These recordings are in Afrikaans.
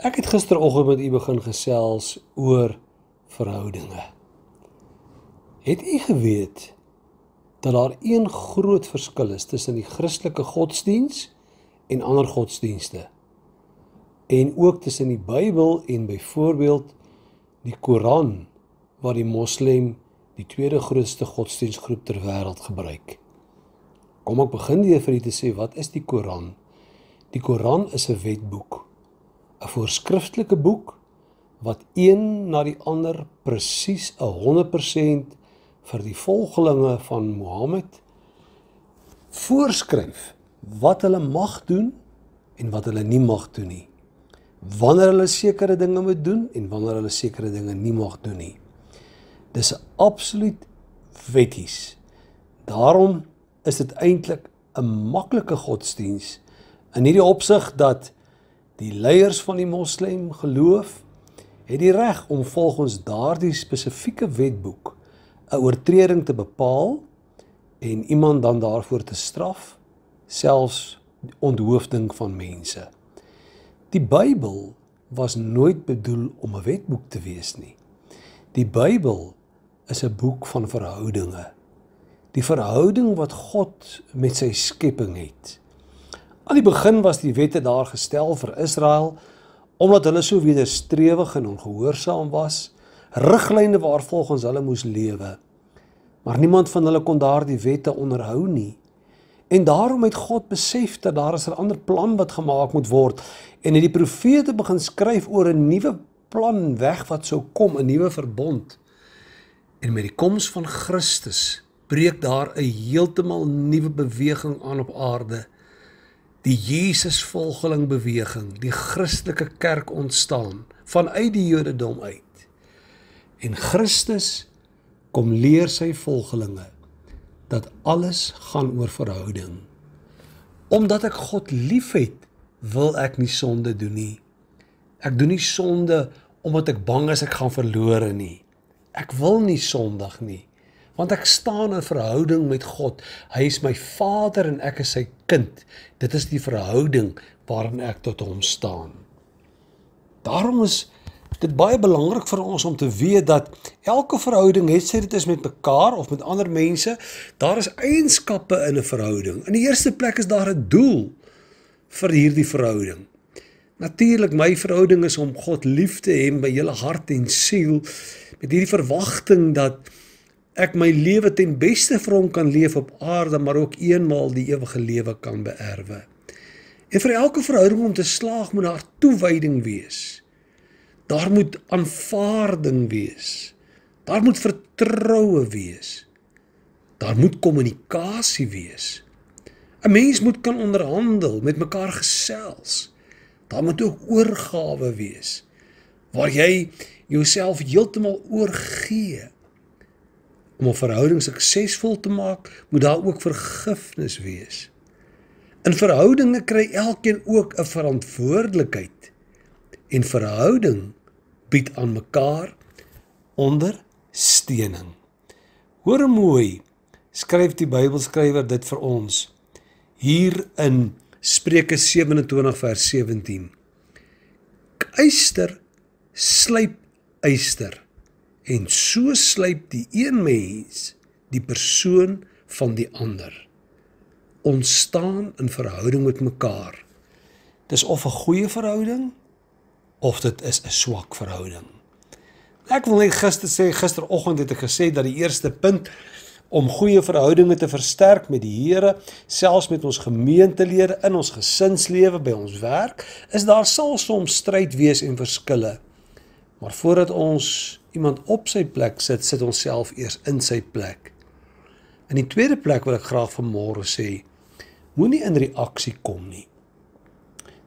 Ek het gisteroggend met u begin gesels oor verhoudinge. Het u geweet dat daar een groot verskil is tussen die Christelike godsdiens en ander godsdienste? En ook tussen die Bybel en byvoorbeeld die Koran wat die moslem die tweede grootste godsdienstgroep ter wêreld gebruik. Kom ek begin deur vir u te sê wat is die Koran? Die Koran is 'n wetboek, 'n voorskriftelike boek wat een na die ander presies 'n 100% vir die volgelinge van Mohammed voorskryf wat hulle mag doen en wat hulle nie mag doen nie. Wanneer hulle sekere dinge moet doen en wanneer hulle sekere dinge nie mag doen nie. Dis absoluut wetties. Daarom is dit eintlik 'n maklike godsdiens in hierdie opsig dat die leiers van die moslem geloof het die reg om volgens daardie spesifieke wetboek 'n oortreding te bepaal en iemand dan daarvoor te straf, selfs onthoofding van mense. Die Bybel was nooit bedoel om 'n wetboek te wees nie. Die Bybel is 'n boek van verhoudinge. Die verhouding wat God met sy skepping het. Aan die begin was die wette daar gestel vir Israel omdat hulle so wederstrewig en ongehoorsaam was riglyne waarvolgens hulle moes lewe. Maar niemand van hulle kon daardie wette onderhou nie. En daarom het God besef dat daar 'n ander plan wat gemaak moet word en het die profete begin skryf oor 'n nuwe plan weg wat sou kom, 'n nuwe verbond. En met die koms van Christus breek daar 'n heeltemal nuwe beweging aan op aarde. Die Jesusvolgeling beweging, die Christelike kerk ontstaan vanuit die Jodendom uit. En Christus kom leer sy volgelinge dat alles gaan oor verhouding. Omdat ek God liefhet, wil ek nie sonde doen nie. Ek doen nie sonde omdat ek bang is ek gaan verlore nie. Ek wil nie sondig nie want ek staan in verhouding met God. Hy is my Vader en ek is sy kind. Dit is die verhouding waarin ek tot hom staan. Daarom is dit baie belangrik vir ons om te weet dat elke verhouding het sy dit is met mekaar of met ander mense, daar is eienskappe in 'n verhouding. In die eerste plek is daar 'n doel vir hierdie verhouding. Natuurlik my verhouding is om God lief te hê met hele hart en siel met hierdie verwagting dat ek my lewe ten beste vir hom kan leef op aarde maar ook eenmaal die ewige lewe kan beerwe. En vir elke verhouding om te slaag moet daar toewyding wees. Daar moet aanvaarding wees. Daar moet vertroue wees. Daar moet kommunikasie wees. 'n Mens moet kan onderhandel, met mekaar gesels. Daar moet ook oorgawe wees waar jy jouself heeltemal oorgee. Om 'n verhouding suksesvol te maak, moet daar ook vergifnis wees. In verhoudinge kry elkeen ook 'n verantwoordelikheid. En verhouding bied aan mekaar ondersteuning. Hoor mooi, skryf die Bybelskrywer dit vir ons hier in Spreuke 27 vers 17. Eyster slyp eyster en so slyp die een mens die persoon van die ander. Ons staan in verhouding met mekaar. Dis of 'n goeie verhouding of dit is 'n swak verhouding. Ek wil net gister sê gisteroggend het ek gesê dat die eerste punt om goeie verhoudinge te versterk met die Here, selfs met ons gemeentelede in ons gesinslewe, by ons werk, is daar sal soms stryd wees en verskille. Maar voordat ons iemand op sy plek sit, sit ons self eers in sy plek. In die tweede plek wil ek graag vanmôre sê, moenie in reaksie kom nie.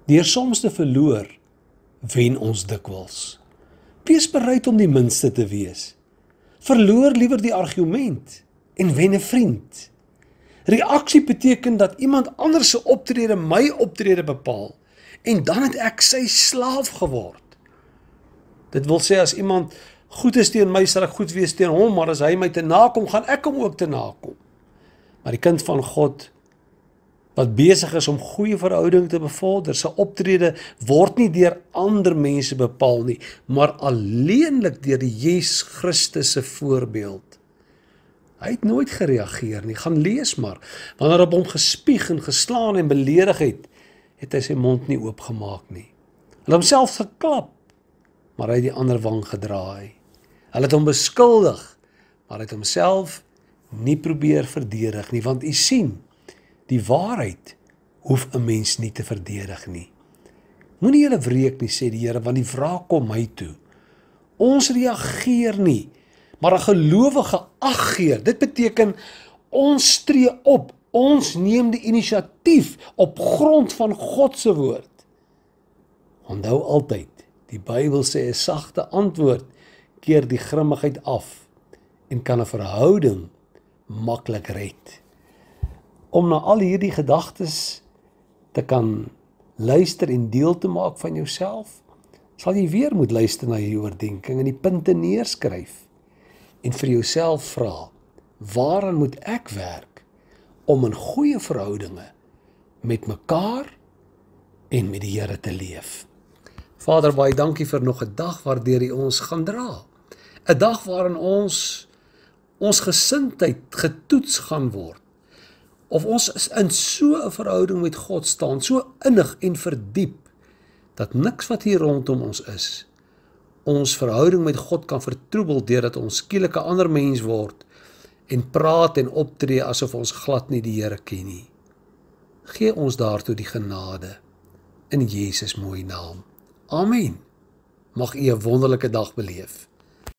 Deur soms te verloor wen ons dikwels. Wees bereid om die minste te wees. Verloor liewer die argument en wen 'n vriend. Reaksie beteken dat iemand anders se optrede my optrede bepaal en dan het ek sy slaaf geword. Dit wil sê as iemand goed is teen my, sal ek goed wees teen hom, maar as hy my te nakom, gaan ek hom ook te nakom. Maar die kind van God wat besig is om goeie verhouding te bevorder. Sy optrede word nie deur ander mense bepaal nie, maar alleenlik deur die Jesus Christus se voorbeeld. Hy het nooit gereageer nie. Gaan lees maar. Wanneer op hom gespieg en geslaan en beledig het, het hy sy mond nie oopgemaak nie. Hulle homself geklap, maar hy het die ander wang gedraai. Hulle het hom beskuldig, maar hy het homself nie probeer verdedig nie, want u sien, die waarheid hoef 'n mens nie te verdedig nie. Moenie julle wreek nie, sê die Here, want die wraak kom my toe. Ons reageer nie, maar 'n gelowige ag gee. Dit beteken ons tree op. Ons neem die inisiatief op grond van God se woord. Onthou altyd, die Bybel sê 'n sagte antwoord keer die grimmigheid af en kan 'n verhouding maklik red. Om na al hierdie gedagtes te kan luister en deel te maak van jouself, sal jy weer moet luister na hierdie oordeenking en die punte neerskryf en vir jouself vra: Waaraan moet ek werk om in goeie verhoudinge met mekaar en met die Here te leef? Vader, baie dankie vir nog 'n dag waardeur U ons gaan dra. 'n Dag waarin ons ons gesindheid getoets gaan word. Of ons in so 'n verhouding met God staan, so innig en verdiep dat niks wat hier rondom ons is ons verhouding met God kan vertroebel deurdat ons skielik 'n ander mens word en praat en optree asof ons glad nie die Here ken nie. Gee ons daartoe die genade in Jesus mooi naam. Amen. Mag u 'n wonderlike dag beleef.